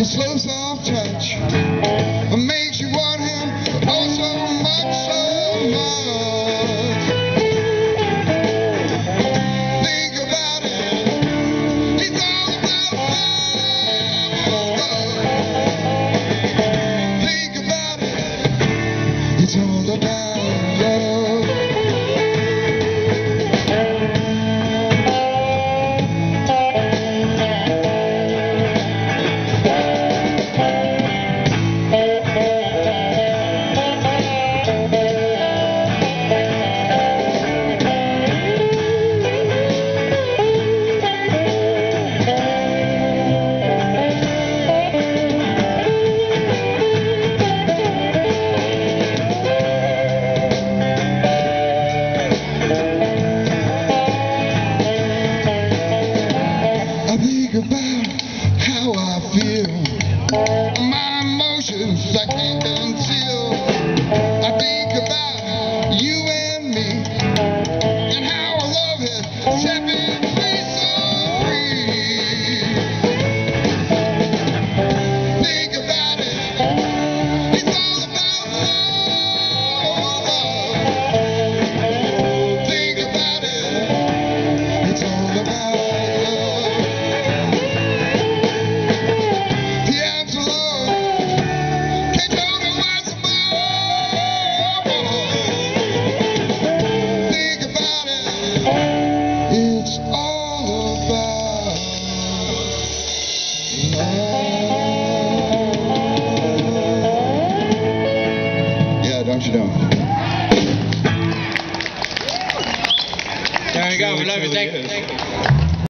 It slows down touch. For doing. There we go. We love you. Thank you. Thank you.